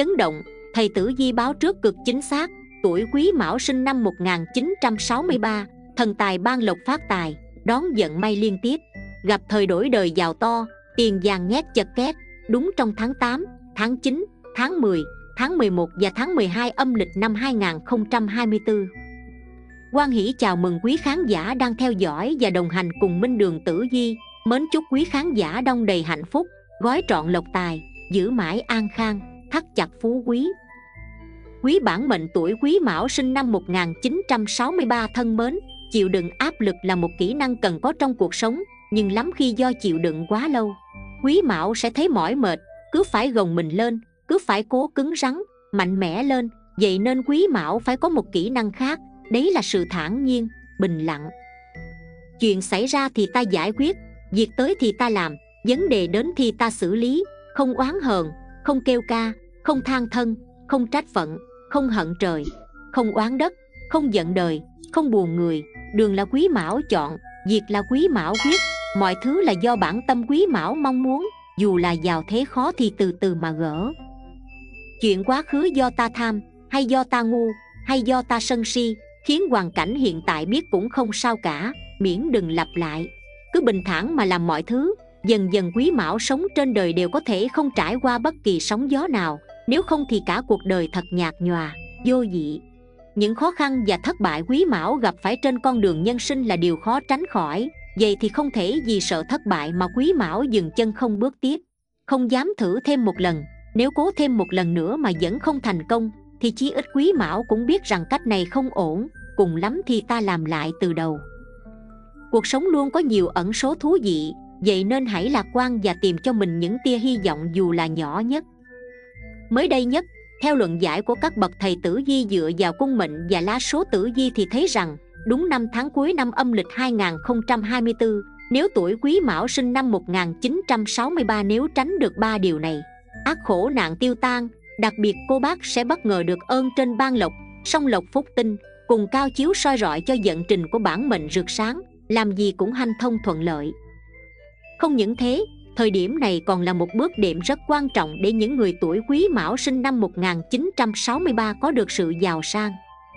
chấn động thầy tử di báo trước cực chính xác tuổi quý mão sinh năm 1963 thần tài ban lộc phát tài đón giận may liên tiếp gặp thời đổi đời giàu to tiền vàng nhét chật két đúng trong tháng 8, tháng 9, tháng 10, tháng 11 và tháng 12 âm lịch năm 2024 quan hỷ chào mừng quý khán giả đang theo dõi và đồng hành cùng Minh Đường Tử Di. Mến chúc quý khán giả đông đầy hạnh phúc Gói trọn lộc tài Giữ mãi an khang. Thắt chặt phú quý. Quý bản mệnh tuổi quý mão sinh năm 1963 thân mến Chịu đựng áp lực là một kỹ năng cần có trong cuộc sống Nhưng lắm khi do chịu đựng quá lâu Quý mão sẽ thấy mỏi mệt Cứ phải gồng mình lên Cứ phải cố cứng rắn Mạnh mẽ lên Vậy nên quý mão phải có một kỹ năng khác Đấy là sự thản nhiên, bình lặng. Chuyện xảy ra thì ta giải quyết Việc tới thì ta làm Vấn đề đến thì ta xử lý Không oán hờn, không kêu ca Không than thân, không trách phận Không hận trời, không oán đất Không giận đời, không buồn người. Đường là quý mão chọn Việc là quý mão quyết. Mọi thứ là do bản tâm quý mão mong muốn Dù là giàu thế khó thì từ từ mà gỡ. Chuyện quá khứ do ta tham Hay do ta ngu Hay do ta sân si Khiến hoàn cảnh hiện tại biết cũng không sao cả. Miễn đừng lặp lại. Cứ bình thản mà làm mọi thứ dần dần quý mão sống trên đời đều có thể không trải qua bất kỳ sóng gió nào, nếu không thì cả cuộc đời thật nhạt nhòa, vô dị. Những khó khăn và thất bại quý mão gặp phải trên con đường nhân sinh là điều khó tránh khỏi, vậy thì không thể vì sợ thất bại mà quý mão dừng chân không bước tiếp. Không dám thử thêm một lần, nếu cố thêm một lần nữa mà vẫn không thành công, thì chí ít quý mão cũng biết rằng cách này không ổn, cùng lắm thì ta làm lại từ đầu. Cuộc sống luôn có nhiều ẩn số thú vị vậy nên hãy lạc quan và tìm cho mình những tia hy vọng dù là nhỏ nhất. Mới đây nhất, theo luận giải của các bậc thầy tử vi dựa vào cung mệnh và lá số tử vi thì thấy rằng, đúng năm tháng cuối năm âm lịch 2024 nếu tuổi quý mão sinh năm 1963 nếu tránh được ba điều này, ác khổ nạn tiêu tan, đặc biệt cô bác sẽ bất ngờ được ơn trên ban lộc, song lộc phúc tinh, cùng cao chiếu soi rọi cho vận trình của bản mệnh rực sáng, làm gì cũng hanh thông thuận lợi không những thế, thời điểm này còn là một bước đệm rất quan trọng để những người tuổi quý mão sinh năm 1963 có được sự giàu sang,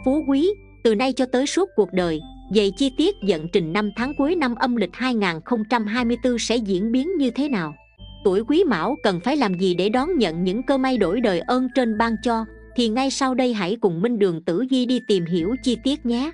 phú quý. Từ nay cho tới suốt cuộc đời vậy chi tiết vận trình năm tháng cuối năm âm lịch 2024 sẽ diễn biến như thế nào? Tuổi quý mão cần phải làm gì để đón nhận những cơ may đổi đời ơn trên ban cho? Thì ngay sau đây hãy cùng Minh Đường Tử Di đi tìm hiểu chi tiết nhé.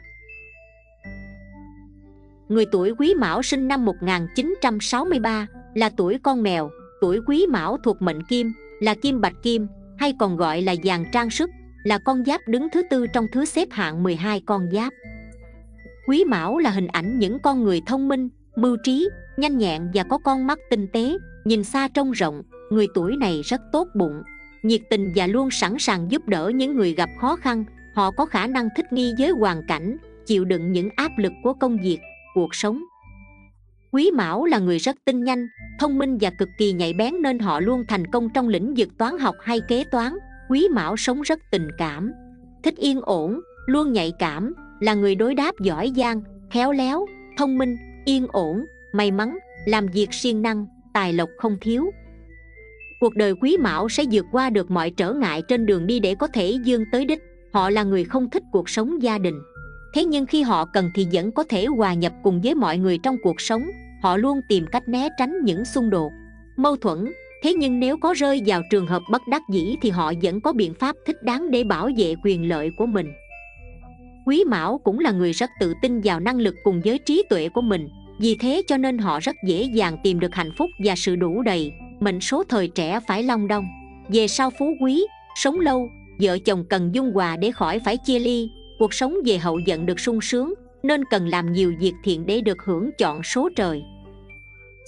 Người tuổi Quý Mão sinh năm 1963 là tuổi con mèo, tuổi Quý Mão thuộc mệnh Kim, là Kim Bạch Kim, hay còn gọi là vàng trang sức, là con giáp đứng thứ tư trong thứ xếp hạng 12 con giáp. Quý Mão là hình ảnh những con người thông minh, mưu trí, nhanh nhẹn và có con mắt tinh tế, nhìn xa trông rộng, người tuổi này rất tốt bụng, nhiệt tình và luôn sẵn sàng giúp đỡ những người gặp khó khăn, họ có khả năng thích nghi với hoàn cảnh, chịu đựng những áp lực của công việc, cuộc sống. Quý mão là người rất tinh nhanh, thông minh và cực kỳ nhạy bén nên họ luôn thành công trong lĩnh vực toán học hay kế toán. Quý mão sống rất tình cảm, thích yên ổn, luôn nhạy cảm, là người đối đáp giỏi giang, khéo léo, thông minh, yên ổn, may mắn, làm việc siêng năng, tài lộc không thiếu. Cuộc đời quý mão sẽ vượt qua được mọi trở ngại trên đường đi để có thể dương tới đích. Họ là người không thích cuộc sống gia đình thế nhưng khi họ cần thì vẫn có thể hòa nhập cùng với mọi người trong cuộc sống, họ luôn tìm cách né tránh những xung đột. Mâu thuẫn, thế nhưng nếu có rơi vào trường hợp bất đắc dĩ thì họ vẫn có biện pháp thích đáng để bảo vệ quyền lợi của mình. Quý mão cũng là người rất tự tin vào năng lực cùng với trí tuệ của mình, vì thế cho nên họ rất dễ dàng tìm được hạnh phúc và sự đủ đầy, mệnh số thời trẻ phải long đong. Về sau phú quý, sống lâu, vợ chồng cần dung hòa để khỏi phải chia ly cuộc sống về hậu vận được sung sướng nên cần làm nhiều việc thiện để được hưởng chọn số trời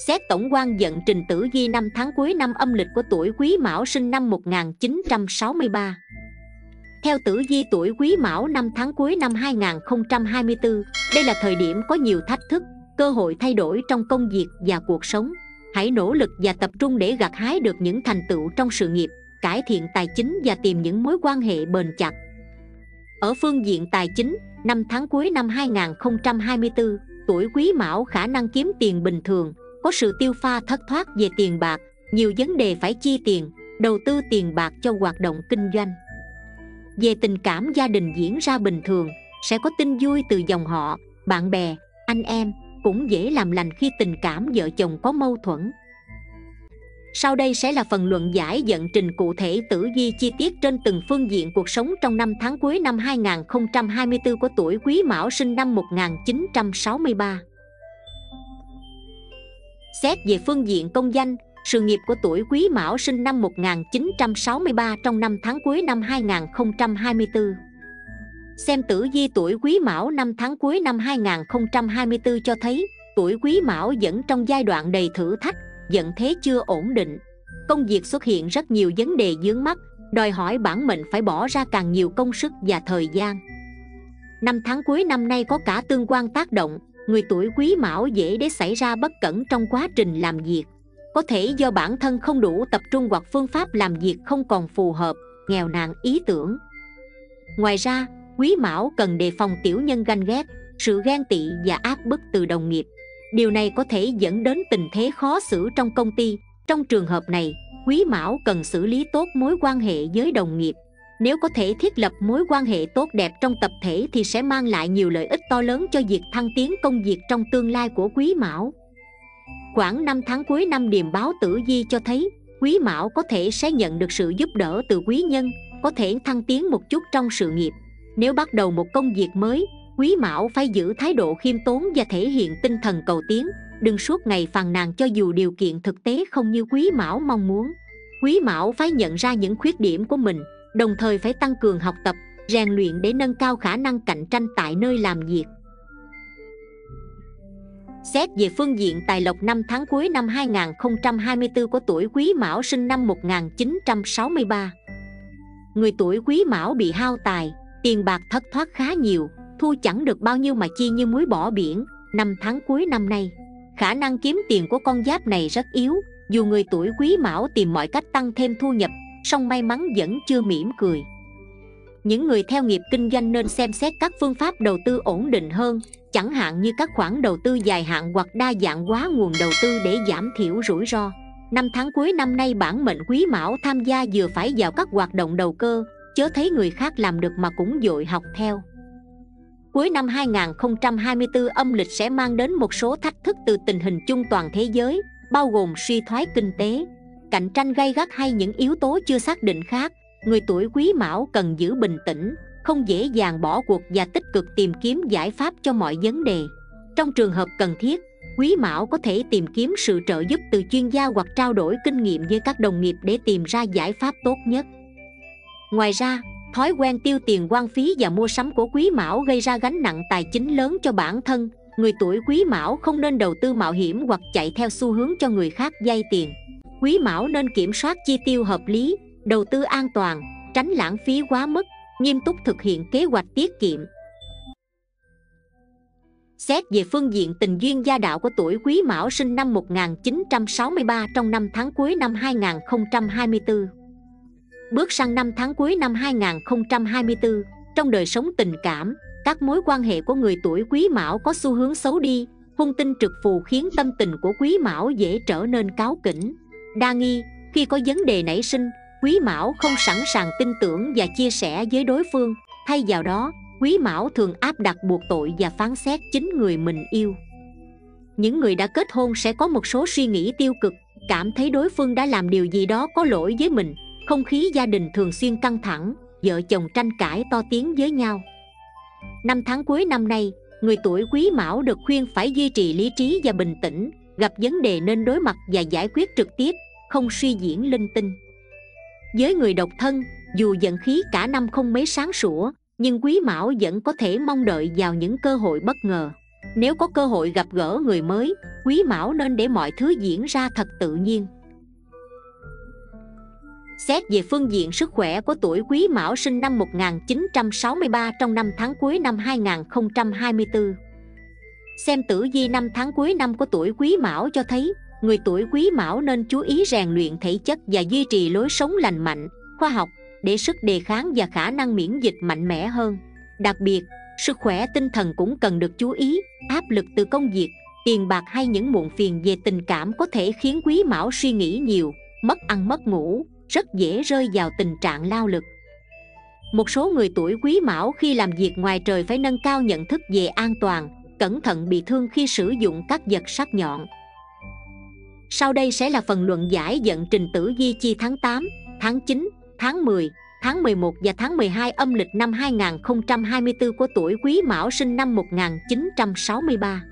Xét tổng quan vận trình tử vi năm tháng cuối năm âm lịch của tuổi Quý Mão sinh năm 1963. Theo tử vi tuổi Quý Mão năm tháng cuối năm 2024, đây là thời điểm có nhiều thách thức, cơ hội thay đổi trong công việc và cuộc sống. Hãy nỗ lực và tập trung để gặt hái được những thành tựu trong sự nghiệp, cải thiện tài chính và tìm những mối quan hệ bền chặt. Ở phương diện tài chính, năm tháng cuối năm 2024, tuổi Quý Mão khả năng kiếm tiền bình thường, có sự tiêu pha thất thoát về tiền bạc, nhiều vấn đề phải chi tiền, đầu tư tiền bạc cho hoạt động kinh doanh. Về tình cảm gia đình diễn ra bình thường sẽ có tin vui từ dòng họ bạn bè anh em cũng dễ làm lành khi tình cảm vợ chồng có mâu thuẫn sau đây sẽ là phần luận giải dẫn trình cụ thể tử vi chi tiết trên từng phương diện cuộc sống trong năm tháng cuối năm 2024 của tuổi Quý Mão sinh năm 1963. Xét về phương diện công danh, sự nghiệp của tuổi Quý Mão sinh năm 1963 trong năm tháng cuối năm 2024. Xem tử vi tuổi Quý Mão năm tháng cuối năm 2024 cho thấy tuổi Quý Mão vẫn trong giai đoạn đầy thử thách, dẫn thế chưa ổn định. Công việc xuất hiện rất nhiều vấn đề dướng mắt, đòi hỏi bản mệnh phải bỏ ra càng nhiều công sức và thời gian. Năm tháng cuối năm nay có cả tương quan tác động, người tuổi Quý Mão dễ để xảy ra bất cẩn trong quá trình làm việc. Có thể do bản thân không đủ tập trung hoặc phương pháp làm việc không còn phù hợp, nghèo nàn ý tưởng. Ngoài ra, quý mão cần đề phòng tiểu nhân ganh ghét sự ghen tị và áp bức từ đồng nghiệp điều này có thể dẫn đến tình thế khó xử trong công ty. Trong trường hợp này, quý mão cần xử lý tốt mối quan hệ với đồng nghiệp. Nếu có thể thiết lập mối quan hệ tốt đẹp trong tập thể thì sẽ mang lại nhiều lợi ích to lớn cho việc thăng tiến công việc trong tương lai của quý mão. Khoảng 5 tháng cuối năm điềm báo tử vi cho thấy, quý mão có thể sẽ nhận được sự giúp đỡ từ quý nhân, có thể thăng tiến một chút trong sự nghiệp. Nếu bắt đầu một công việc mới quý mão phải giữ thái độ khiêm tốn và thể hiện tinh thần cầu tiến. Đừng suốt ngày phàn nàn cho dù điều kiện thực tế không như quý mão mong muốn. Quý mão phải nhận ra những khuyết điểm của mình đồng thời phải tăng cường học tập rèn luyện để nâng cao khả năng cạnh tranh tại nơi làm việc. Xét về phương diện tài lộc năm tháng cuối năm 2024 của tuổi Quý Mão sinh năm 1963. Người tuổi Quý Mão bị hao tài, tiền bạc thất thoát khá nhiều thu chẳng được bao nhiêu mà chi như muối bỏ biển, năm tháng cuối năm nay. Khả năng kiếm tiền của con giáp này rất yếu, dù người tuổi quý mão tìm mọi cách tăng thêm thu nhập, song may mắn vẫn chưa mỉm cười. Những người theo nghiệp kinh doanh nên xem xét các phương pháp đầu tư ổn định hơn, chẳng hạn như các khoản đầu tư dài hạn hoặc đa dạng hóa nguồn đầu tư để giảm thiểu rủi ro. Năm tháng cuối năm nay, bản mệnh quý mão tham gia vừa phải vào các hoạt động đầu cơ, chớ thấy người khác làm được mà cũng dội học theo. Cuối năm 2024 âm lịch sẽ mang đến một số thách thức từ tình hình chung toàn thế giới, bao gồm suy thoái kinh tế, cạnh tranh gay gắt hay những yếu tố chưa xác định khác. Người tuổi quý mão cần giữ bình tĩnh, không dễ dàng bỏ cuộc và tích cực tìm kiếm giải pháp cho mọi vấn đề. Trong trường hợp cần thiết, quý mão có thể tìm kiếm sự trợ giúp từ chuyên gia hoặc trao đổi kinh nghiệm với các đồng nghiệp để tìm ra giải pháp tốt nhất. Ngoài ra, thói quen tiêu tiền quan phí và mua sắm của quý mão gây ra gánh nặng tài chính lớn cho bản thân. Người tuổi quý mão không nên đầu tư mạo hiểm hoặc chạy theo xu hướng cho người khác vay tiền. Quý mão nên kiểm soát chi tiêu hợp lý, đầu tư an toàn, tránh lãng phí quá mức, nghiêm túc thực hiện kế hoạch tiết kiệm. Xét về phương diện tình duyên gia đạo của tuổi Quý Mão sinh năm 1963 trong năm tháng cuối năm 2024 Bước sang năm tháng cuối năm 2024, trong đời sống tình cảm, các mối quan hệ của người tuổi quý mão có xu hướng xấu đi, hung tinh trực phù khiến tâm tình của quý mão dễ trở nên cáo kỉnh. Đa nghi, khi có vấn đề nảy sinh, quý mão không sẵn sàng tin tưởng và chia sẻ với đối phương, thay vào đó, quý mão thường áp đặt buộc tội và phán xét chính người mình yêu. Những người đã kết hôn sẽ có một số suy nghĩ tiêu cực, cảm thấy đối phương đã làm điều gì đó có lỗi với mình, không khí gia đình thường xuyên căng thẳng, vợ chồng tranh cãi to tiếng với nhau. Năm tháng cuối năm nay, người tuổi quý mão được khuyên phải duy trì lý trí và bình tĩnh, gặp vấn đề nên đối mặt và giải quyết trực tiếp, không suy diễn linh tinh. Với người độc thân, dù vận khí cả năm không mấy sáng sủa, nhưng quý mão vẫn có thể mong đợi vào những cơ hội bất ngờ. Nếu có cơ hội gặp gỡ người mới, quý mão nên để mọi thứ diễn ra thật tự nhiên. Xét về phương diện sức khỏe của tuổi Quý Mão sinh năm 1963 trong năm tháng cuối năm 2024. Xem tử vi năm tháng cuối năm của tuổi Quý Mão cho thấy, người tuổi Quý Mão nên chú ý rèn luyện thể chất và duy trì lối sống lành mạnh, khoa học để sức đề kháng và khả năng miễn dịch mạnh mẽ hơn. Đặc biệt, sức khỏe tinh thần cũng cần được chú ý, áp lực từ công việc, tiền bạc hay những muộn phiền về tình cảm có thể khiến Quý Mão suy nghĩ nhiều, mất ăn mất ngủ, rất dễ rơi vào tình trạng lao lực một số người tuổi quý mão khi làm việc ngoài trời phải nâng cao nhận thức về an toàn cẩn thận bị thương khi sử dụng các vật sắc nhọn sau đây sẽ là phần luận giải dẫn trình tử di chi tháng 8, tháng 9, tháng 10, tháng 11 và tháng 12 âm lịch năm 2024 của tuổi Quý Mão sinh năm 1963.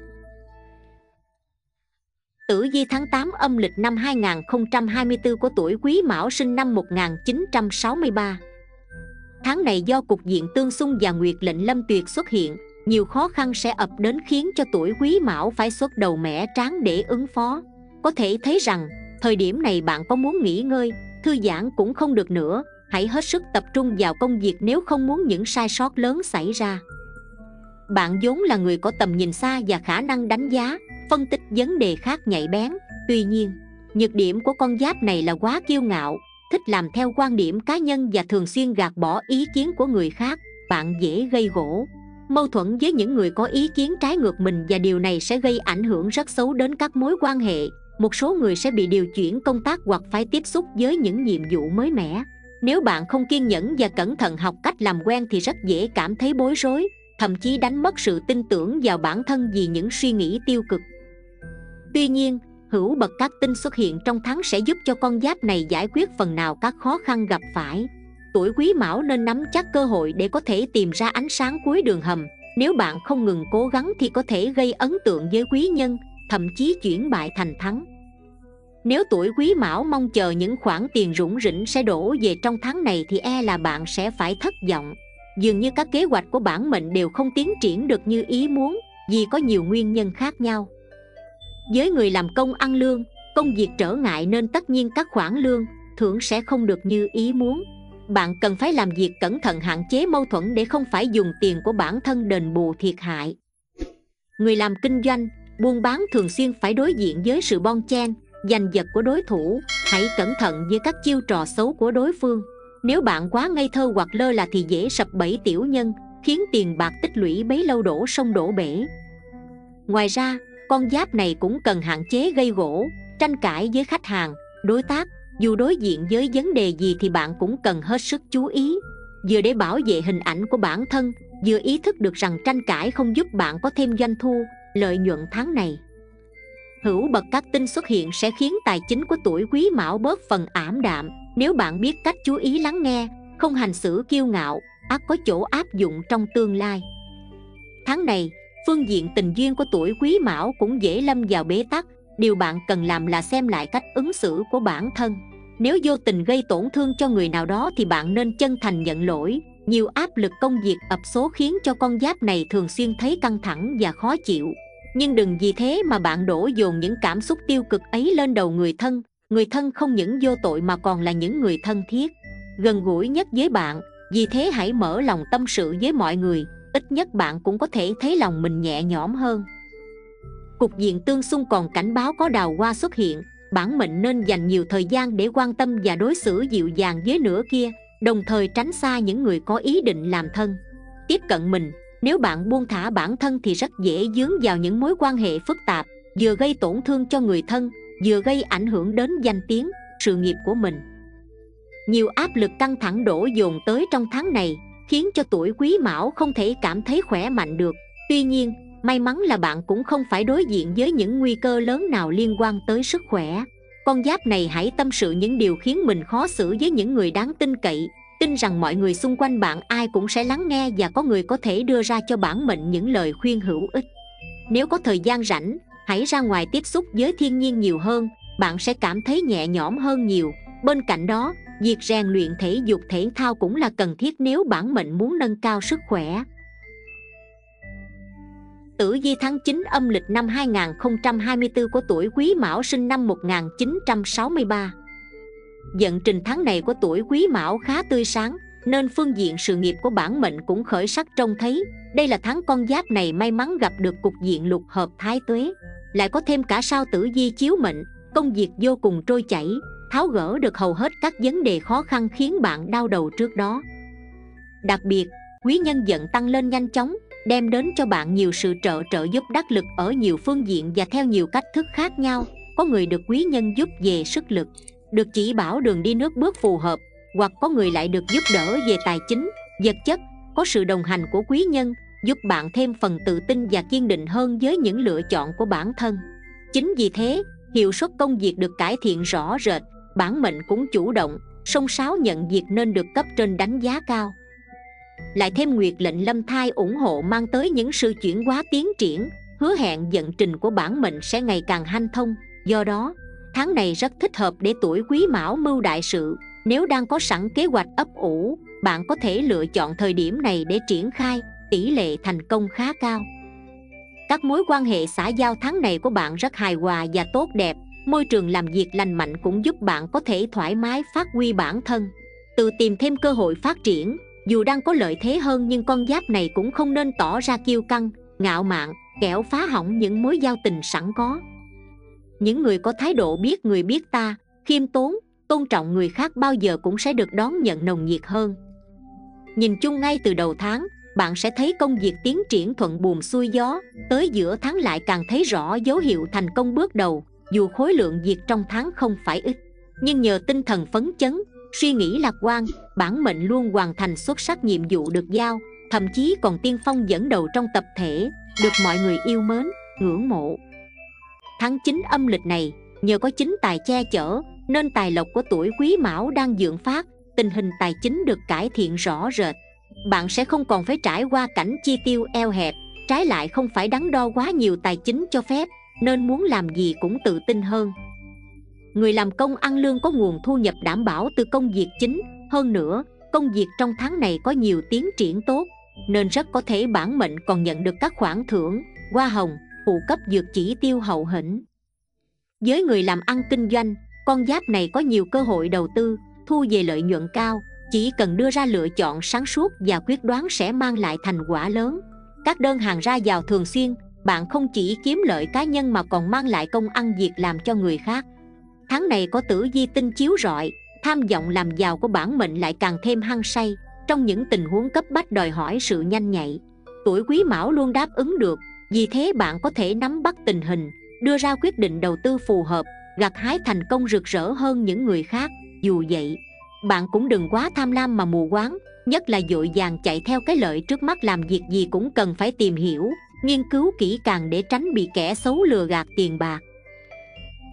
Tử vi tháng 8 âm lịch năm 2024 của tuổi Quý Mão sinh năm 1963. Tháng này do cục diện tương xung và nguyệt lệnh lâm tuyệt xuất hiện, nhiều khó khăn sẽ ập đến khiến cho tuổi Quý Mão phải xuất đầu mẻ tráng để ứng phó. Có thể thấy rằng, thời điểm này bạn có muốn nghỉ ngơi, thư giãn cũng không được nữa, hãy hết sức tập trung vào công việc nếu không muốn những sai sót lớn xảy ra bạn vốn là người có tầm nhìn xa và khả năng đánh giá phân tích vấn đề khác nhạy bén. Tuy nhiên, nhược điểm của con giáp này là quá kiêu ngạo, thích làm theo quan điểm cá nhân và thường xuyên gạt bỏ ý kiến của người khác, bạn dễ gây gỗ. Mâu thuẫn với những người có ý kiến trái ngược mình và điều này sẽ gây ảnh hưởng rất xấu đến các mối quan hệ. Một số người sẽ bị điều chuyển công tác hoặc phải tiếp xúc với những nhiệm vụ mới mẻ. Nếu bạn không kiên nhẫn và cẩn thận học cách làm quen thì rất dễ cảm thấy bối rối, thậm chí đánh mất sự tin tưởng vào bản thân vì những suy nghĩ tiêu cực tuy nhiên, hữu bậc các tinh xuất hiện trong tháng sẽ giúp cho con giáp này giải quyết phần nào các khó khăn gặp phải. Tuổi quý mão nên nắm chắc cơ hội để có thể tìm ra ánh sáng cuối đường hầm. Nếu bạn không ngừng cố gắng thì có thể gây ấn tượng với quý nhân, thậm chí chuyển bại thành thắng. Nếu tuổi quý mão mong chờ những khoản tiền rủng rỉnh sẽ đổ về trong tháng này thì e là bạn sẽ phải thất vọng. Dường như các kế hoạch của bản mệnh đều không tiến triển được như ý muốn, vì có nhiều nguyên nhân khác nhau với người làm công ăn lương, công việc trở ngại nên tất nhiên các khoản lương, thưởng sẽ không được như ý muốn. Bạn cần phải làm việc cẩn thận hạn chế mâu thuẫn để không phải dùng tiền của bản thân đền bù thiệt hại. Người làm kinh doanh, buôn bán thường xuyên phải đối diện với sự bon chen, giành giật của đối thủ. Hãy cẩn thận với các chiêu trò xấu của đối phương. Nếu bạn quá ngây thơ hoặc lơ là thì dễ sập bẫy tiểu nhân, khiến tiền bạc tích lũy bấy lâu đổ sông đổ bể. Ngoài ra con giáp này cũng cần hạn chế gây gỗ, tranh cãi với khách hàng, đối tác. Dù đối diện với vấn đề gì thì bạn cũng cần hết sức chú ý. Vừa để bảo vệ hình ảnh của bản thân, vừa ý thức được rằng tranh cãi không giúp bạn có thêm doanh thu, lợi nhuận tháng này. Hữu bậc các tinh xuất hiện sẽ khiến tài chính của tuổi quý mão bớt phần ảm đạm. Nếu bạn biết cách chú ý lắng nghe, không hành xử kiêu ngạo, ác có chỗ áp dụng trong tương lai. Tháng này phương diện tình duyên của tuổi quý mão cũng dễ lâm vào bế tắc. Điều bạn cần làm là xem lại cách ứng xử của bản thân. Nếu vô tình gây tổn thương cho người nào đó thì bạn nên chân thành nhận lỗi. Nhiều áp lực công việc ập số khiến cho con giáp này thường xuyên thấy căng thẳng và khó chịu. Nhưng đừng vì thế mà bạn đổ dồn những cảm xúc tiêu cực ấy lên đầu người thân. Người thân không những vô tội mà còn là những người thân thiết. Gần gũi nhất với bạn, vì thế hãy mở lòng tâm sự với mọi người ít nhất bạn cũng có thể thấy lòng mình nhẹ nhõm hơn. Cục diện tương xung còn cảnh báo có đào hoa xuất hiện, bản mệnh nên dành nhiều thời gian để quan tâm và đối xử dịu dàng với nửa kia, đồng thời tránh xa những người có ý định làm thân. Tiếp cận mình, nếu bạn buông thả bản thân thì rất dễ dướng vào những mối quan hệ phức tạp, vừa gây tổn thương cho người thân, vừa gây ảnh hưởng đến danh tiếng, sự nghiệp của mình. Nhiều áp lực căng thẳng đổ dồn tới trong tháng này khiến cho tuổi quý mão không thể cảm thấy khỏe mạnh được. Tuy nhiên, may mắn là bạn cũng không phải đối diện với những nguy cơ lớn nào liên quan tới sức khỏe. Con giáp này hãy tâm sự những điều khiến mình khó xử với những người đáng tin cậy. Tin rằng mọi người xung quanh bạn ai cũng sẽ lắng nghe và có người có thể đưa ra cho bản mệnh những lời khuyên hữu ích. Nếu có thời gian rảnh, hãy ra ngoài tiếp xúc với thiên nhiên nhiều hơn, bạn sẽ cảm thấy nhẹ nhõm hơn nhiều. Bên cạnh đó việc rèn luyện thể dục thể thao cũng là cần thiết nếu bản mệnh muốn nâng cao sức khỏe. Tử vi tháng 9 âm lịch năm 2024 của tuổi Quý Mão sinh năm 1963 Vận trình tháng này của tuổi quý mão khá tươi sáng, Nên phương diện sự nghiệp của bản mệnh cũng khởi sắc trông thấy. Đây là tháng con giáp này may mắn gặp được cục diện lục hợp thái tuế, Lại có thêm cả sao tử di chiếu mệnh, Công việc vô cùng trôi chảy. Tháo gỡ được hầu hết các vấn đề khó khăn khiến bạn đau đầu trước đó. Đặc biệt, quý nhân dận tăng lên nhanh chóng Đem đến cho bạn nhiều sự trợ trợ giúp đắc lực ở nhiều phương diện và theo nhiều cách thức khác nhau. Có người được quý nhân giúp về sức lực được chỉ bảo đường đi nước bước phù hợp hoặc có người lại được giúp đỡ về tài chính vật chất. Có sự đồng hành của quý nhân giúp bạn thêm phần tự tin và kiên định hơn với những lựa chọn của bản thân. Chính vì thế hiệu suất công việc được cải thiện rõ rệt bản mệnh cũng chủ động sông sáo nhận việc nên được cấp trên đánh giá cao. Lại thêm nguyệt lệnh lâm thai ủng hộ mang tới những sự chuyển hóa tiến triển, hứa hẹn vận trình của bản mệnh sẽ ngày càng hanh thông. Do đó, tháng này rất thích hợp để tuổi quý mão mưu đại sự. Nếu đang có sẵn kế hoạch ấp ủ, bạn có thể lựa chọn thời điểm này để triển khai, tỷ lệ thành công khá cao. Các mối quan hệ xã giao tháng này của bạn rất hài hòa và tốt đẹp môi trường làm việc lành mạnh cũng giúp bạn có thể thoải mái phát huy bản thân, tự tìm thêm cơ hội phát triển. Dù đang có lợi thế hơn nhưng con giáp này cũng không nên tỏ ra kiêu căng, ngạo mạn, kẻo phá hỏng những mối giao tình sẵn có. Những người có thái độ biết người biết ta, khiêm tốn, tôn trọng người khác bao giờ cũng sẽ được đón nhận nồng nhiệt hơn. Nhìn chung ngay từ đầu tháng, bạn sẽ thấy công việc tiến triển thuận buồm xuôi gió, tới giữa tháng lại càng thấy rõ dấu hiệu thành công bước đầu dù khối lượng việc trong tháng không phải ít, nhưng nhờ tinh thần phấn chấn, suy nghĩ lạc quan, bản mệnh luôn hoàn thành xuất sắc nhiệm vụ được giao, thậm chí còn tiên phong dẫn đầu trong tập thể, được mọi người yêu mến, ngưỡng mộ. Tháng 9 âm lịch này, nhờ có chính tài che chở, nên tài lộc của tuổi quý mão đang dưỡng phát, tình hình tài chính được cải thiện rõ rệt. Bạn sẽ không còn phải trải qua cảnh chi tiêu eo hẹp, trái lại không phải đắn đo quá nhiều tài chính cho phép nên muốn làm gì cũng tự tin hơn. Người làm công ăn lương có nguồn thu nhập đảm bảo từ công việc chính. Hơn nữa, công việc trong tháng này có nhiều tiến triển tốt, nên rất có thể bản mệnh còn nhận được các khoản thưởng, hoa hồng, phụ cấp dược chỉ tiêu hậu hĩnh. Với người làm ăn kinh doanh, con giáp này có nhiều cơ hội đầu tư, thu về lợi nhuận cao. Chỉ cần đưa ra lựa chọn sáng suốt và quyết đoán sẽ mang lại thành quả lớn. Các đơn hàng ra vào thường xuyên bạn không chỉ kiếm lợi cá nhân mà còn mang lại công ăn việc làm cho người khác. Tháng này có tử di tinh chiếu rọi, tham vọng làm giàu của bản mệnh lại càng thêm hăng say, trong những tình huống cấp bách đòi hỏi sự nhanh nhạy. Tuổi quý mão luôn đáp ứng được, vì thế bạn có thể nắm bắt tình hình, đưa ra quyết định đầu tư phù hợp, gặt hái thành công rực rỡ hơn những người khác. Dù vậy, bạn cũng đừng quá tham lam mà mù quáng, nhất là dội vàng chạy theo cái lợi trước mắt làm việc gì cũng cần phải tìm hiểu nghiên cứu kỹ càng để tránh bị kẻ xấu lừa gạt tiền bạc.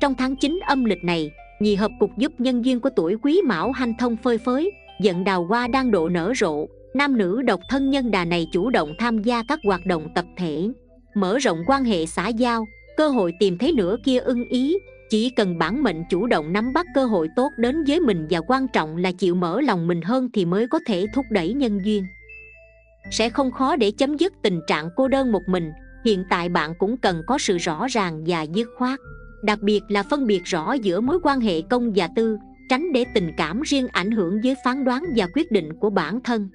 Trong tháng 9 âm lịch này nhị hợp cục giúp nhân duyên của tuổi quý mão hanh thông phơi phới, giận đào hoa đang độ nở rộ. Nam nữ độc thân nhân đà này chủ động tham gia các hoạt động tập thể, mở rộng quan hệ xã giao, cơ hội tìm thấy nửa kia ưng ý. Chỉ cần bản mệnh chủ động nắm bắt cơ hội tốt đến với mình và quan trọng là chịu mở lòng mình hơn thì mới có thể thúc đẩy nhân duyên sẽ không khó để chấm dứt tình trạng cô đơn một mình. Hiện tại bạn cũng cần có sự rõ ràng và dứt khoát. Đặc biệt là phân biệt rõ giữa mối quan hệ công và tư, tránh để tình cảm riêng ảnh hưởng với phán đoán và quyết định của bản thân.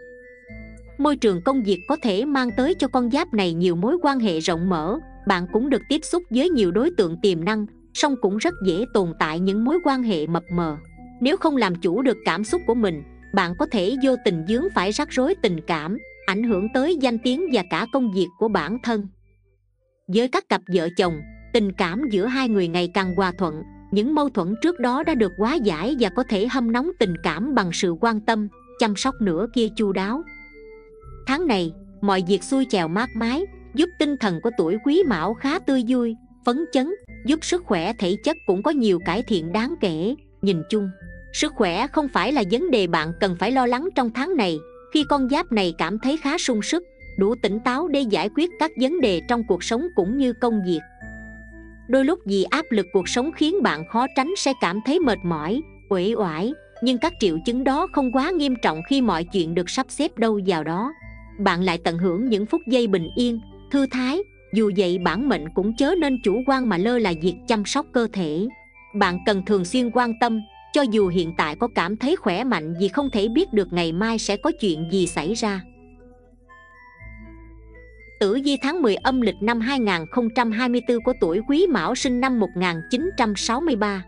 Môi trường công việc có thể mang tới cho con giáp này nhiều mối quan hệ rộng mở, bạn cũng được tiếp xúc với nhiều đối tượng tiềm năng, song cũng rất dễ tồn tại những mối quan hệ mập mờ. Nếu không làm chủ được cảm xúc của mình, bạn có thể vô tình dướng phải rắc rối tình cảm ảnh hưởng tới danh tiếng và cả công việc của bản thân. Với các cặp vợ chồng, tình cảm giữa hai người ngày càng hòa thuận, những mâu thuẫn trước đó đã được hóa giải và có thể hâm nóng tình cảm bằng sự quan tâm, chăm sóc nửa kia chu đáo. Tháng này, mọi việc xuôi chèo mát mái, giúp tinh thần của tuổi quý mão khá tươi vui, phấn chấn, giúp sức khỏe thể chất cũng có nhiều cải thiện đáng kể, nhìn chung, sức khỏe không phải là vấn đề bạn cần phải lo lắng trong tháng này khi con giáp này cảm thấy khá sung sức, đủ tỉnh táo để giải quyết các vấn đề trong cuộc sống cũng như công việc. Đôi lúc vì áp lực cuộc sống khiến bạn khó tránh sẽ cảm thấy mệt mỏi, uể oải, nhưng các triệu chứng đó không quá nghiêm trọng khi mọi chuyện được sắp xếp đâu vào đó. Bạn lại tận hưởng những phút giây bình yên, thư thái, dù vậy bản mệnh cũng chớ nên chủ quan mà lơ là việc chăm sóc cơ thể. Bạn cần thường xuyên quan tâm cho dù hiện tại có cảm thấy khỏe mạnh vì không thể biết được ngày mai sẽ có chuyện gì xảy ra. Tử vi tháng 10 âm lịch năm 2024 của tuổi Quý Mão sinh năm 1963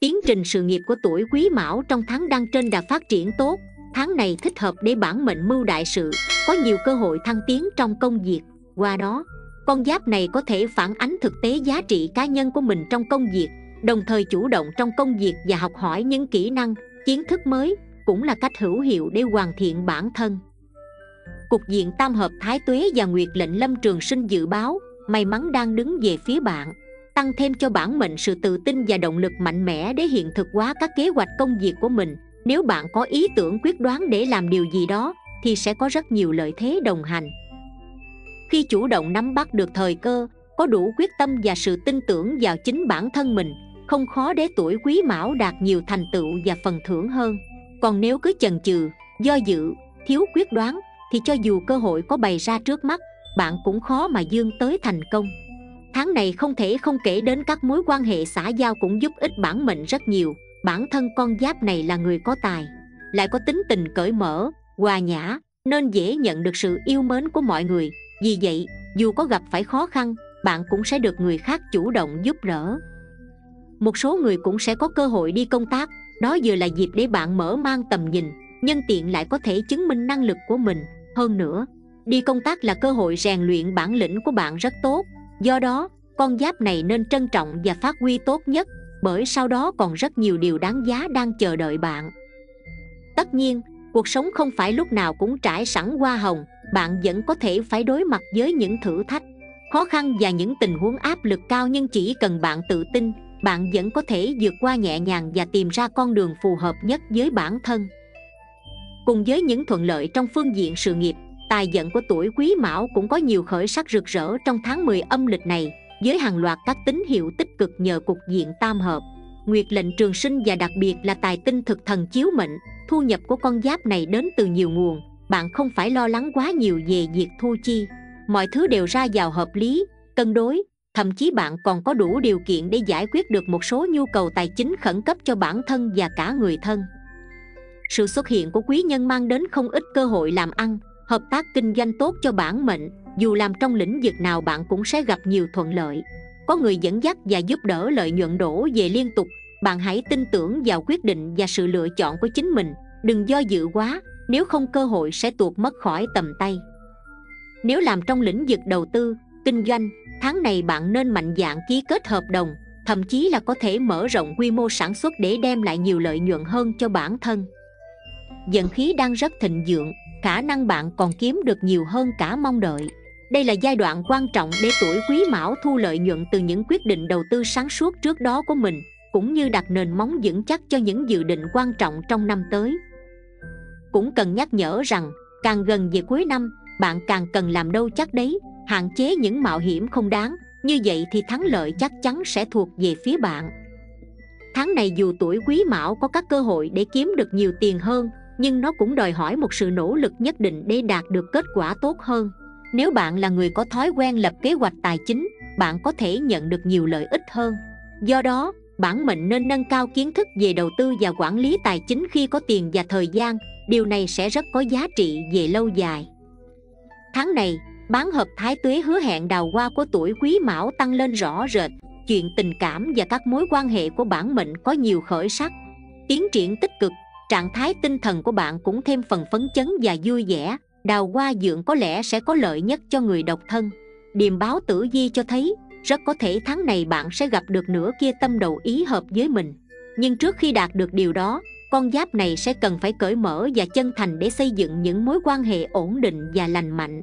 Tiến trình sự nghiệp của tuổi Quý Mão trong tháng đang trên đà phát triển tốt. Tháng này thích hợp để bản mệnh mưu đại sự, Có nhiều cơ hội thăng tiến trong công việc. Qua đó, con giáp này có thể phản ánh thực tế giá trị cá nhân của mình trong công việc đồng thời chủ động trong công việc và học hỏi những kỹ năng, kiến thức mới, cũng là cách hữu hiệu để hoàn thiện bản thân. Cục diện tam hợp thái tuế và nguyệt lệnh lâm trường sinh dự báo, may mắn đang đứng về phía bạn, tăng thêm cho bản mệnh sự tự tin và động lực mạnh mẽ để hiện thực hóa các kế hoạch công việc của mình. Nếu bạn có ý tưởng quyết đoán để làm điều gì đó, thì sẽ có rất nhiều lợi thế đồng hành. Khi chủ động nắm bắt được thời cơ, có đủ quyết tâm và sự tin tưởng vào chính bản thân mình không khó để tuổi quý mão đạt nhiều thành tựu và phần thưởng hơn. Còn nếu cứ chần chừ, do dự, thiếu quyết đoán, thì cho dù cơ hội có bày ra trước mắt, bạn cũng khó mà dương tới thành công. Tháng này không thể không kể đến các mối quan hệ xã giao cũng giúp ích bản mệnh rất nhiều. Bản thân con giáp này là người có tài, lại có tính tình cởi mở, hòa nhã, nên dễ nhận được sự yêu mến của mọi người. Vì vậy, dù có gặp phải khó khăn, bạn cũng sẽ được người khác chủ động giúp đỡ một số người cũng sẽ có cơ hội đi công tác, đó vừa là dịp để bạn mở mang tầm nhìn, nhân tiện lại có thể chứng minh năng lực của mình. Hơn nữa, đi công tác là cơ hội rèn luyện bản lĩnh của bạn rất tốt, do đó, con giáp này nên trân trọng và phát huy tốt nhất, bởi sau đó còn rất nhiều điều đáng giá đang chờ đợi bạn. Tất nhiên, cuộc sống không phải lúc nào cũng trải sẵn hoa hồng, bạn vẫn có thể phải đối mặt với những thử thách khó khăn và những tình huống áp lực cao nhưng chỉ cần bạn tự tin bạn vẫn có thể vượt qua nhẹ nhàng và tìm ra con đường phù hợp nhất với bản thân. Cùng với những thuận lợi trong phương diện sự nghiệp, tài vận của tuổi quý mão cũng có nhiều khởi sắc rực rỡ trong tháng 10 âm lịch này, với hàng loạt các tín hiệu tích cực nhờ cục diện tam hợp, nguyệt lệnh trường sinh và đặc biệt là tài tinh thực thần chiếu mệnh, thu nhập của con giáp này đến từ nhiều nguồn, bạn không phải lo lắng quá nhiều về việc thu chi. Mọi thứ đều ra vào hợp lý, cân đối thậm chí bạn còn có đủ điều kiện để giải quyết được một số nhu cầu tài chính khẩn cấp cho bản thân và cả người thân. Sự xuất hiện của quý nhân mang đến không ít cơ hội làm ăn, hợp tác kinh doanh tốt cho bản mệnh. Dù làm trong lĩnh vực nào bạn cũng sẽ gặp nhiều thuận lợi. Có người dẫn dắt và giúp đỡ lợi nhuận đổ về liên tục. Bạn hãy tin tưởng vào quyết định và sự lựa chọn của chính mình. Đừng do dự quá, nếu không cơ hội sẽ tuột mất khỏi tầm tay. Nếu làm trong lĩnh vực đầu tư kinh doanh, tháng này bạn nên mạnh dạn ký kết hợp đồng, thậm chí là có thể mở rộng quy mô sản xuất để đem lại nhiều lợi nhuận hơn cho bản thân. Dần khí đang rất thịnh vượng, khả năng bạn còn kiếm được nhiều hơn cả mong đợi. Đây là giai đoạn quan trọng để tuổi quý mão thu lợi nhuận từ những quyết định đầu tư sáng suốt trước đó của mình, cũng như đặt nền móng vững chắc cho những dự định quan trọng trong năm tới. Cũng cần nhắc nhở rằng, càng gần về cuối năm, bạn càng cần làm đâu chắc đấy hạn chế những mạo hiểm không đáng, như vậy thì thắng lợi chắc chắn sẽ thuộc về phía bạn. Tháng này dù tuổi quý mão có các cơ hội để kiếm được nhiều tiền hơn, nhưng nó cũng đòi hỏi một sự nỗ lực nhất định để đạt được kết quả tốt hơn. Nếu bạn là người có thói quen lập kế hoạch tài chính, bạn có thể nhận được nhiều lợi ích hơn. Do đó, bản mệnh nên nâng cao kiến thức về đầu tư và quản lý tài chính khi có tiền và thời gian, điều này sẽ rất có giá trị về lâu dài. Tháng này bán hợp thái tuế hứa hẹn đào hoa của tuổi quý mão tăng lên rõ rệt. Chuyện tình cảm và các mối quan hệ của bản mệnh có nhiều khởi sắc. Tiến triển tích cực, trạng thái tinh thần của bạn cũng thêm phần phấn chấn và vui vẻ. Đào hoa dượng có lẽ sẽ có lợi nhất cho người độc thân. Điềm báo tử di cho thấy, rất có thể tháng này bạn sẽ gặp được nửa kia tâm đầu ý hợp với mình. Nhưng trước khi đạt được điều đó, con giáp này sẽ cần phải cởi mở và chân thành để xây dựng những mối quan hệ ổn định và lành mạnh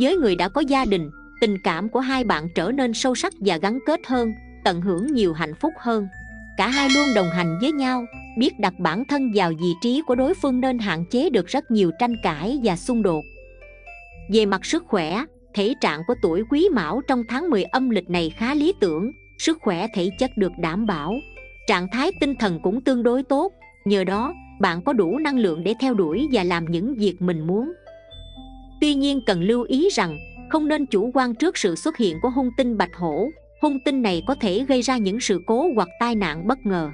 với người đã có gia đình, tình cảm của hai bạn trở nên sâu sắc và gắn kết hơn, tận hưởng nhiều hạnh phúc hơn. Cả hai luôn đồng hành với nhau, biết đặt bản thân vào vị trí của đối phương nên hạn chế được rất nhiều tranh cãi và xung đột. Về mặt sức khỏe, thể trạng của tuổi quý mão trong tháng 10 âm lịch này khá lý tưởng, sức khỏe thể chất được đảm bảo. Trạng thái tinh thần cũng tương đối tốt, nhờ đó, bạn có đủ năng lượng để theo đuổi và làm những việc mình muốn tuy nhiên cần lưu ý rằng, không nên chủ quan trước sự xuất hiện của hung tinh bạch hổ. Hung tinh này có thể gây ra những sự cố hoặc tai nạn bất ngờ.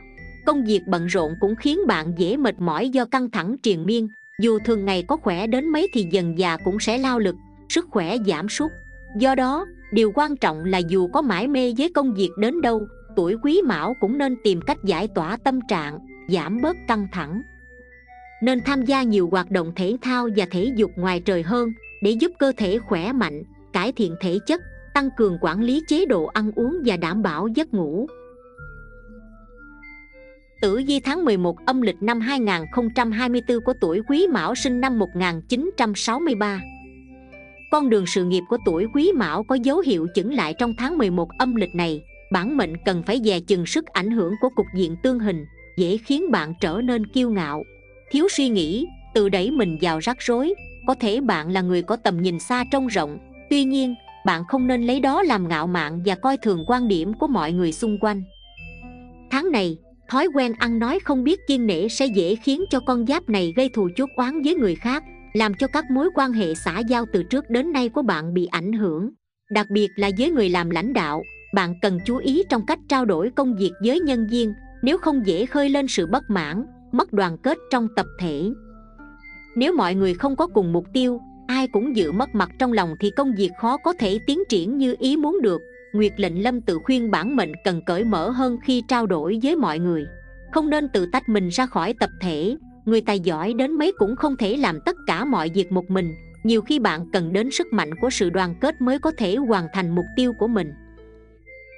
Công việc bận rộn cũng khiến bạn dễ mệt mỏi do căng thẳng triền miên. Dù thường ngày có khỏe đến mấy thì dần già cũng sẽ lao lực, sức khỏe giảm sút. Do đó, điều quan trọng là dù có mãi mê với công việc đến đâu, tuổi quý mão cũng nên tìm cách giải tỏa tâm trạng, giảm bớt căng thẳng nên tham gia nhiều hoạt động thể thao và thể dục ngoài trời hơn để giúp cơ thể khỏe mạnh cải thiện thể chất tăng cường quản lý chế độ ăn uống và đảm bảo giấc ngủ Tử vi tháng 11 âm lịch năm 2024 của tuổi Quý Mão sinh năm 1963. Con đường sự nghiệp của tuổi Quý Mão có dấu hiệu chững lại trong tháng 11 âm lịch này. Bản mệnh cần phải dè chừng sức ảnh hưởng của cục diện tương hình, dễ khiến bạn trở nên kiêu ngạo, thiếu suy nghĩ, tự đẩy mình vào rắc rối. Có thể bạn là người có tầm nhìn xa trông rộng, tuy nhiên, bạn không nên lấy đó làm ngạo mạn và coi thường quan điểm của mọi người xung quanh. Tháng này, thói quen ăn nói không biết kiên nể sẽ dễ khiến cho con giáp này gây thù chuốc oán với người khác làm cho các mối quan hệ xã giao từ trước đến nay của bạn bị ảnh hưởng đặc biệt là với người làm lãnh đạo bạn cần chú ý trong cách trao đổi công việc với nhân viên nếu không dễ khơi lên sự bất mãn mất đoàn kết trong tập thể. Nếu mọi người không có cùng mục tiêu, ai cũng dự mất mặt trong lòng thì công việc khó có thể tiến triển như ý muốn được. Nguyệt lệnh lâm tự khuyên bản mệnh cần cởi mở hơn khi trao đổi với mọi người. Không nên tự tách mình ra khỏi tập thể. Người tài giỏi đến mấy cũng không thể làm tất cả mọi việc một mình. Nhiều khi bạn cần đến sức mạnh của sự đoàn kết mới có thể hoàn thành mục tiêu của mình.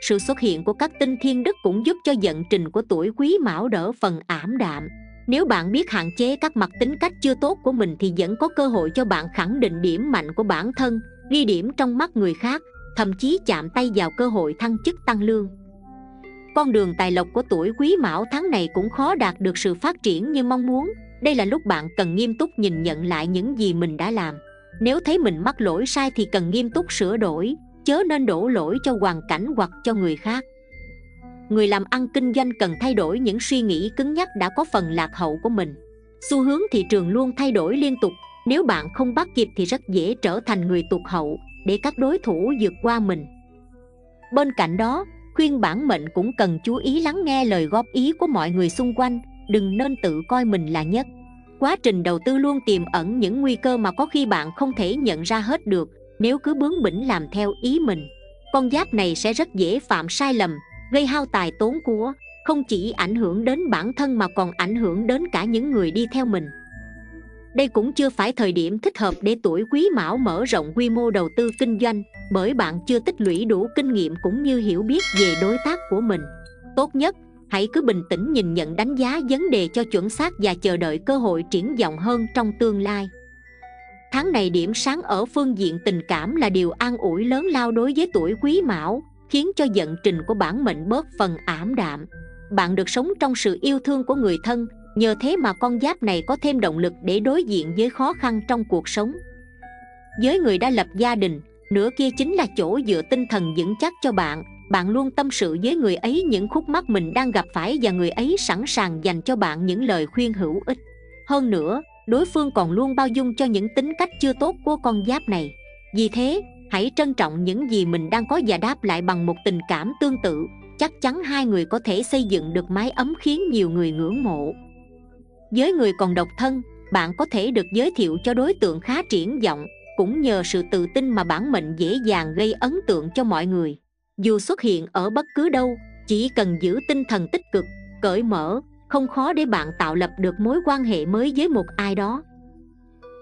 Sự xuất hiện của các tinh thiên đức cũng giúp cho vận trình của tuổi quý mão đỡ phần ảm đạm nếu bạn biết hạn chế các mặt tính cách chưa tốt của mình thì vẫn có cơ hội cho bạn khẳng định điểm mạnh của bản thân, ghi điểm trong mắt người khác, thậm chí chạm tay vào cơ hội thăng chức tăng lương. Con đường tài lộc của tuổi quý mão tháng này cũng khó đạt được sự phát triển như mong muốn. Đây là lúc bạn cần nghiêm túc nhìn nhận lại những gì mình đã làm. Nếu thấy mình mắc lỗi sai thì cần nghiêm túc sửa đổi, chớ nên đổ lỗi cho hoàn cảnh hoặc cho người khác người làm ăn kinh doanh cần thay đổi những suy nghĩ cứng nhắc đã có phần lạc hậu của mình. Xu hướng thị trường luôn thay đổi liên tục, nếu bạn không bắt kịp thì rất dễ trở thành người tụt hậu, để các đối thủ vượt qua mình. Bên cạnh đó, khuyên bản mệnh cũng cần chú ý lắng nghe lời góp ý của mọi người xung quanh, đừng nên tự coi mình là nhất. Quá trình đầu tư luôn tiềm ẩn những nguy cơ mà có khi bạn không thể nhận ra hết được, nếu cứ bướng bỉnh làm theo ý mình. Con giáp này sẽ rất dễ phạm sai lầm gây hao tài tốn của không chỉ ảnh hưởng đến bản thân mà còn ảnh hưởng đến cả những người đi theo mình. Đây cũng chưa phải thời điểm thích hợp để tuổi quý mão mở rộng quy mô đầu tư kinh doanh, bởi bạn chưa tích lũy đủ kinh nghiệm cũng như hiểu biết về đối tác của mình. Tốt nhất, hãy cứ bình tĩnh nhìn nhận đánh giá vấn đề cho chuẩn xác và chờ đợi cơ hội triển vọng hơn trong tương lai. Tháng này điểm sáng ở phương diện tình cảm là điều an ủi lớn lao đối với tuổi quý mão khiến cho vận trình của bản mệnh bớt phần ảm đạm. Bạn được sống trong sự yêu thương của người thân, nhờ thế mà con giáp này có thêm động lực để đối diện với khó khăn trong cuộc sống. Với người đã lập gia đình, nửa kia chính là chỗ dựa tinh thần vững chắc cho bạn. Bạn luôn tâm sự với người ấy những khúc mắc mình đang gặp phải và người ấy sẵn sàng dành cho bạn những lời khuyên hữu ích. Hơn nữa, đối phương còn luôn bao dung cho những tính cách chưa tốt của con giáp này. Vì thế hãy trân trọng những gì mình đang có và đáp lại bằng một tình cảm tương tự. Chắc chắn hai người có thể xây dựng được mái ấm khiến nhiều người ngưỡng mộ. Với người còn độc thân, bạn có thể được giới thiệu cho đối tượng khá triển vọng, cũng nhờ sự tự tin mà bản mệnh dễ dàng gây ấn tượng cho mọi người. Dù xuất hiện ở bất cứ đâu, chỉ cần giữ tinh thần tích cực, cởi mở, không khó để bạn tạo lập được mối quan hệ mới với một ai đó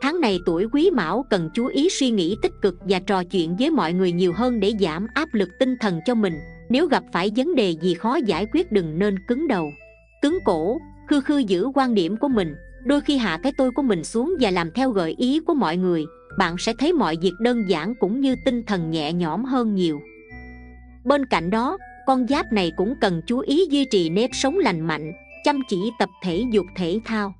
tháng này tuổi quý mão cần chú ý suy nghĩ tích cực và trò chuyện với mọi người nhiều hơn để giảm áp lực tinh thần cho mình. Nếu gặp phải vấn đề gì khó giải quyết đừng nên cứng đầu. Cứng cổ, khư khư giữ quan điểm của mình. Đôi khi hạ cái tôi của mình xuống và làm theo gợi ý của mọi người, bạn sẽ thấy mọi việc đơn giản cũng như tinh thần nhẹ nhõm hơn nhiều. Bên cạnh đó, con giáp này cũng cần chú ý duy trì nếp sống lành mạnh, chăm chỉ tập thể dục thể thao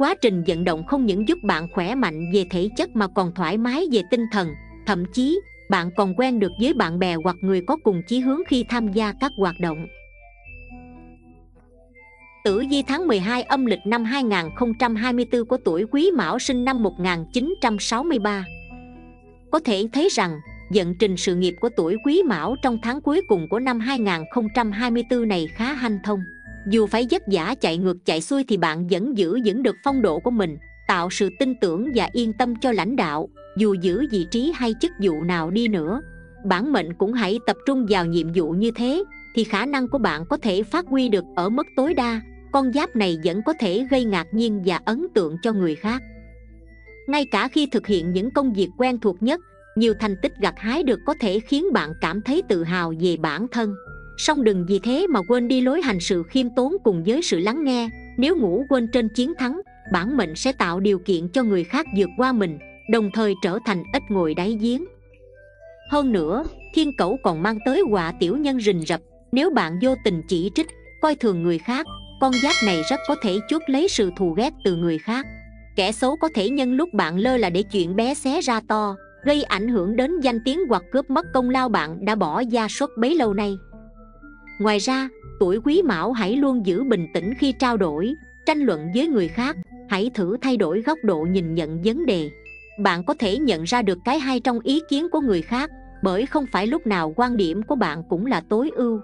quá trình vận động không những giúp bạn khỏe mạnh về thể chất mà còn thoải mái về tinh thần. Thậm chí, bạn còn quen được với bạn bè hoặc người có cùng chí hướng khi tham gia các hoạt động. Tử vi tháng 12 âm lịch năm 2024 của tuổi Quý Mão sinh năm 1963 Có thể thấy rằng, vận trình sự nghiệp của tuổi Quý Mão trong tháng cuối cùng của năm 2024 này khá hanh thông. Dù phải vất vả chạy ngược chạy xuôi thì bạn vẫn giữ vững được phong độ của mình, Tạo sự tin tưởng và yên tâm cho lãnh đạo. Dù giữ vị trí hay chức vụ nào đi nữa, Bản mệnh cũng hãy tập trung vào nhiệm vụ như thế, thì khả năng của bạn có thể phát huy được ở mức tối đa. Con giáp này vẫn có thể gây ngạc nhiên và ấn tượng cho người khác. Ngay cả khi thực hiện những công việc quen thuộc nhất, nhiều thành tích gặt hái được có thể khiến bạn cảm thấy tự hào về bản thân song đừng vì thế mà quên đi lối hành sự khiêm tốn cùng với sự lắng nghe. Nếu ngủ quên trên chiến thắng, bản mệnh sẽ tạo điều kiện cho người khác vượt qua mình, đồng thời trở thành ít ngồi đáy giếng. Hơn nữa, thiên cẩu còn mang tới quả tiểu nhân rình rập. Nếu bạn vô tình chỉ trích, coi thường người khác, con giáp này rất có thể chuốc lấy sự thù ghét từ người khác. Kẻ xấu có thể nhân lúc bạn lơ là để chuyện bé xé ra to, gây ảnh hưởng đến danh tiếng hoặc cướp mất công lao bạn đã bỏ gia suốt bấy lâu nay ngoài ra, tuổi quý mão hãy luôn giữ bình tĩnh khi trao đổi, tranh luận với người khác. Hãy thử thay đổi góc độ nhìn nhận vấn đề. Bạn có thể nhận ra được cái hay trong ý kiến của người khác, bởi không phải lúc nào quan điểm của bạn cũng là tối ưu.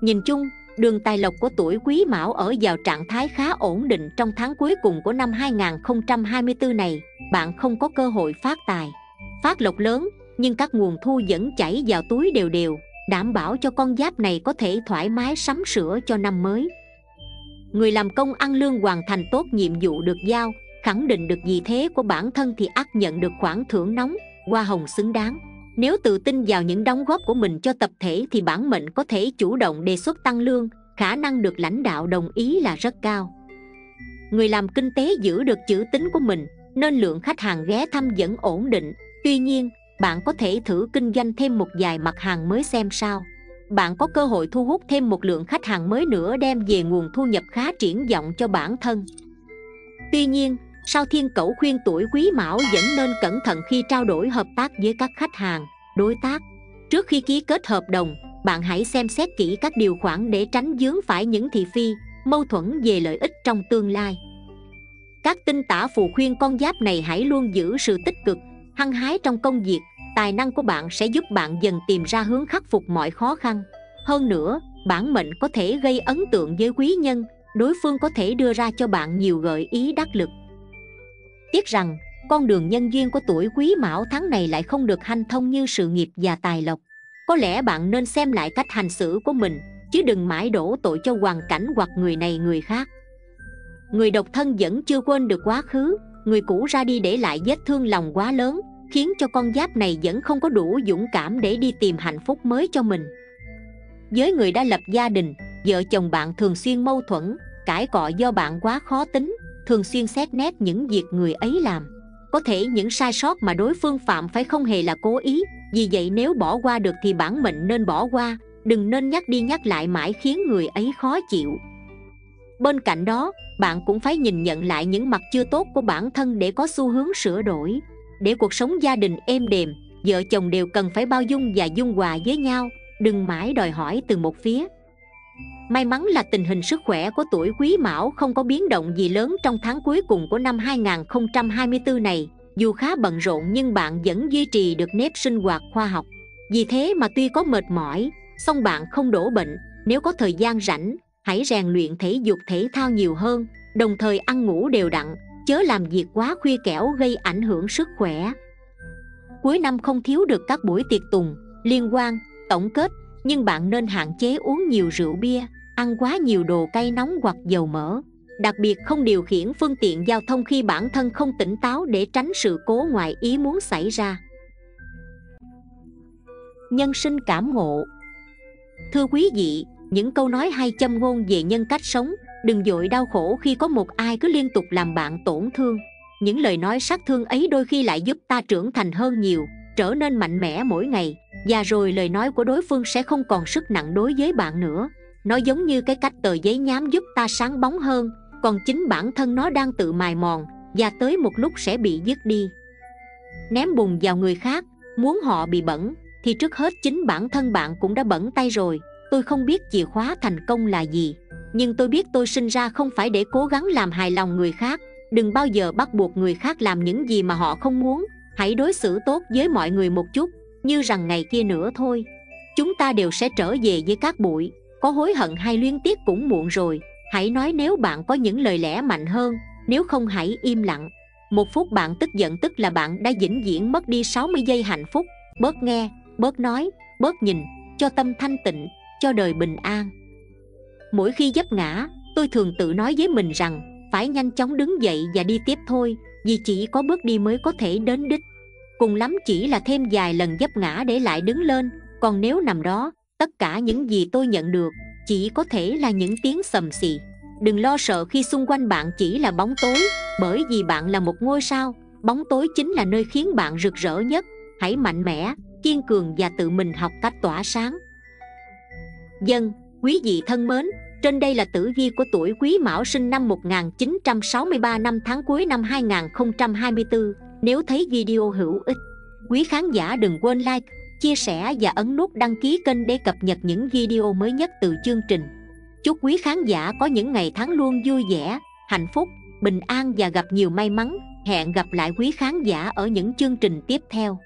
Nhìn chung, đường tài lộc của tuổi quý mão ở vào trạng thái khá ổn định trong tháng cuối cùng của năm 2024 này. Bạn không có cơ hội phát tài. Phát lộc lớn, nhưng các nguồn thu vẫn chảy vào túi đều đều đảm bảo cho con giáp này có thể thoải mái sắm sửa cho năm mới. Người làm công ăn lương hoàn thành tốt nhiệm vụ được giao, khẳng định được vị thế của bản thân thì ắt nhận được khoản thưởng nóng, hoa hồng xứng đáng. Nếu tự tin vào những đóng góp của mình cho tập thể thì bản mệnh có thể chủ động đề xuất tăng lương, khả năng được lãnh đạo đồng ý là rất cao. Người làm kinh tế giữ được chữ tính của mình, nên lượng khách hàng ghé thăm vẫn ổn định. Tuy nhiên bạn có thể thử kinh doanh thêm một vài mặt hàng mới xem sao. Bạn có cơ hội thu hút thêm một lượng khách hàng mới nữa đem về nguồn thu nhập khá triển vọng cho bản thân. Tuy nhiên sao thiên cẩu khuyên tuổi quý mão vẫn nên cẩn thận khi trao đổi hợp tác với các khách hàng, đối tác. Trước khi ký kết hợp đồng, bạn hãy xem xét kỹ các điều khoản để tránh dướng phải những thị phi, mâu thuẫn về lợi ích trong tương lai. Các tinh tả phù khuyên con giáp này hãy luôn giữ sự tích cực hăng hái trong công việc, tài năng của bạn sẽ giúp bạn dần tìm ra hướng khắc phục mọi khó khăn. Hơn nữa, bản mệnh có thể gây ấn tượng với quý nhân, đối phương có thể đưa ra cho bạn nhiều gợi ý đắc lực. Tiếc rằng, con đường nhân duyên của tuổi quý mão tháng này lại không được hanh thông như sự nghiệp và tài lộc. Có lẽ bạn nên xem lại cách hành xử của mình, chứ đừng mãi đổ tội cho hoàn cảnh hoặc người này người khác. Người độc thân vẫn chưa quên được quá khứ, người cũ ra đi để lại vết thương lòng quá lớn khiến cho con giáp này vẫn không có đủ dũng cảm để đi tìm hạnh phúc mới cho mình. Với người đã lập gia đình, vợ chồng bạn thường xuyên mâu thuẫn, cãi cọ do bạn quá khó tính, thường xuyên xét nét những việc người ấy làm. Có thể những sai sót mà đối phương phạm phải không hề là cố ý, vì vậy nếu bỏ qua được thì bản mệnh nên bỏ qua, đừng nên nhắc đi nhắc lại mãi khiến người ấy khó chịu. Bên cạnh đó, bạn cũng phải nhìn nhận lại những mặt chưa tốt của bản thân để có xu hướng sửa đổi để cuộc sống gia đình êm đềm vợ chồng đều cần phải bao dung và dung hòa với nhau đừng mãi đòi hỏi từ một phía. May mắn là tình hình sức khỏe của tuổi quý mão không có biến động gì lớn trong tháng cuối cùng của năm 2024 này Dù khá bận rộn nhưng bạn vẫn duy trì được nếp sinh hoạt khoa học. Vì thế mà tuy có mệt mỏi, song bạn không đổ bệnh Nếu có thời gian rảnh, hãy rèn luyện thể dục thể thao nhiều hơn Đồng thời ăn ngủ đều đặn, chớ làm việc quá khuya kẻo gây ảnh hưởng sức khỏe. Cuối năm không thiếu được các buổi tiệc tùng, liên quan, tổng kết Nhưng bạn nên hạn chế uống nhiều rượu bia ăn quá nhiều đồ cay nóng hoặc dầu mỡ. Đặc biệt không điều khiển phương tiện giao thông khi bản thân không tỉnh táo để tránh sự cố ngoại ý muốn xảy ra. Nhân sinh cảm ngộ. Thưa quý vị những câu nói hay châm ngôn về nhân cách sống đừng dội đau khổ khi có một ai cứ liên tục làm bạn tổn thương. Những lời nói sát thương ấy đôi khi lại giúp ta trưởng thành hơn nhiều, trở nên mạnh mẽ mỗi ngày. Và rồi lời nói của đối phương sẽ không còn sức nặng đối với bạn nữa. Nó giống như cái cách tờ giấy nhám giúp ta sáng bóng hơn, còn chính bản thân nó đang tự mài mòn, và tới một lúc sẽ bị dứt đi. Ném bùn vào người khác, muốn họ bị bẩn, thì trước hết chính bản thân bạn cũng đã bẩn tay rồi. Tôi không biết chìa khóa thành công là gì nhưng tôi biết tôi sinh ra không phải để cố gắng làm hài lòng người khác. Đừng bao giờ bắt buộc người khác làm những gì mà họ không muốn. Hãy đối xử tốt với mọi người một chút, như rằng ngày kia nữa thôi. Chúng ta đều sẽ trở về với các bụi. Có hối hận hay luyến tiếc cũng muộn rồi. Hãy nói nếu bạn có những lời lẽ mạnh hơn, nếu không hãy im lặng. Một phút bạn tức giận tức là bạn đã vĩnh viễn mất đi 60 giây hạnh phúc. Bớt nghe, bớt nói, bớt nhìn, cho tâm thanh tịnh, cho đời bình an mỗi khi dấp ngã, tôi thường tự nói với mình rằng, phải nhanh chóng đứng dậy và đi tiếp thôi, vì chỉ có bước đi mới có thể đến đích. Cùng lắm chỉ là thêm vài lần dấp ngã để lại đứng lên, còn nếu nằm đó, tất cả những gì tôi nhận được, chỉ có thể là những tiếng sầm xì. Đừng lo sợ khi xung quanh bạn chỉ là bóng tối, bởi vì bạn là một ngôi sao, bóng tối chính là nơi khiến bạn rực rỡ nhất. Hãy mạnh mẽ, kiên cường và tự mình học cách tỏa sáng. Dân quý vị thân mến trên đây là tử vi của tuổi Quý Mão sinh năm 1963 năm tháng cuối năm 2024. Nếu thấy video hữu ích, quý khán giả đừng quên like, chia sẻ và ấn nút đăng ký kênh để cập nhật những video mới nhất từ chương trình. Chúc quý khán giả có những ngày tháng luôn vui vẻ, hạnh phúc, bình an và gặp nhiều may mắn. Hẹn gặp lại quý khán giả ở những chương trình tiếp theo.